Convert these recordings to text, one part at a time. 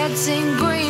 getting green.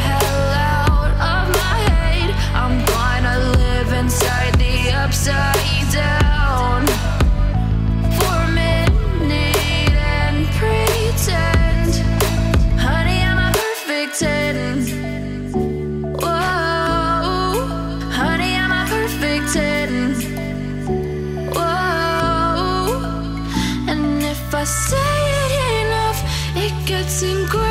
It's incredible.